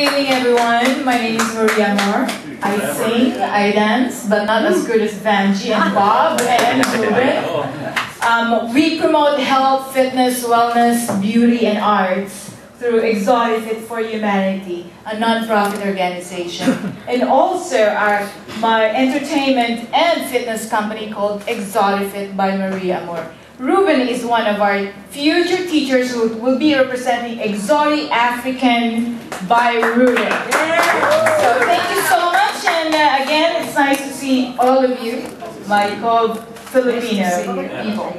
evening, everyone. My name is Maria Amor. I sing, I dance, but not as good as Vanjie and Bob and Ruben. Um, we promote health, fitness, wellness, beauty, and arts through Exotifit for Humanity, a non-profit organization. and also our my entertainment and fitness company called Exotifit by Maria Amor. Ruben is one of our future teachers who will be representing Exotifit by Ruben. So thank you so much, and uh, again, it's nice to see all of you, my co-Filipino people.